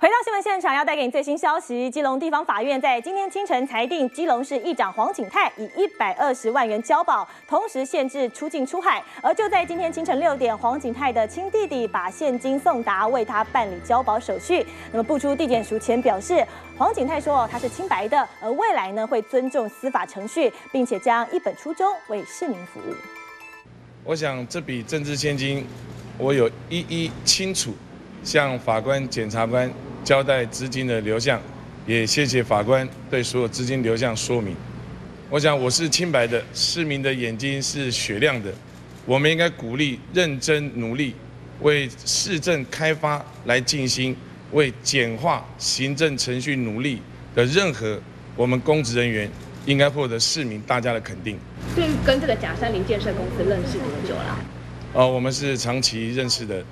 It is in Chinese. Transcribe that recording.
回到新闻现场，要带给你最新消息。基隆地方法院在今天清晨裁定，基隆市议长黄景泰以一百二十万元交保，同时限制出境出海。而就在今天清晨六点，黄景泰的亲弟弟把现金送达，为他办理交保手续。那么不出地检署前表示，黄景泰说他是清白的，而未来呢会尊重司法程序，并且将一本初衷为市民服务。我想这笔政治现金，我有一一清楚向法官、检察官。交代资金的流向，也谢谢法官对所有资金流向说明。我想我是清白的，市民的眼睛是雪亮的。我们应该鼓励认真努力，为市政开发来尽心，为简化行政程序努力的任何我们公职人员，应该获得市民大家的肯定。对于跟这个假山林建设公司认识多久了？哦，我们是长期认识的。